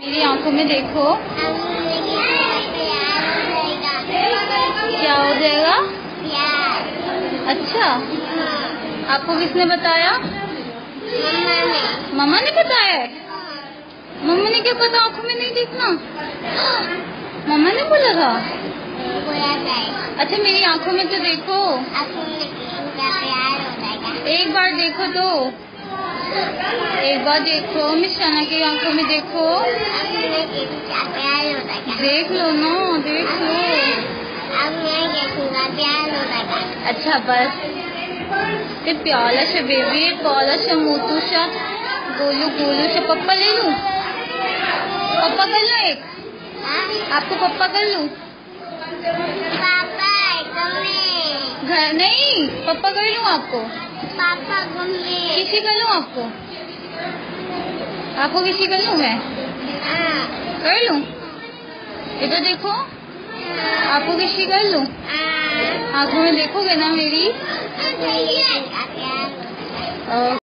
मेरी आँखों में देखो। क्या हो जाएगा? अच्छा। आपको किसने बताया? मम्मा ने बताया मम्मा ने क्या पता आँखों में नहीं देखना? मम्मा ने बोला था? अच्छा मेरी आँखों में तो देखो। एक बार देखो तो। एक बार देखो, मिस शना की आँखों में देखो। देख लो ना, देख लो। अच्छा बस। ते से बेबी पालाशा मोतूशा गोलू गोलू से पप्पा ले लूँ? पप्पा कर लो एक। आपको पप्पा कर लूँ? घर नहीं पप्पा कर लूँ आपको? पापा घूमे किसी कर लूँ आपको? आपको किसी कर लूँ मैं? कर लूँ? इधर देखो। आपको किसी कर लूँ? आँखों में देखोगे ना मेरी? हाँ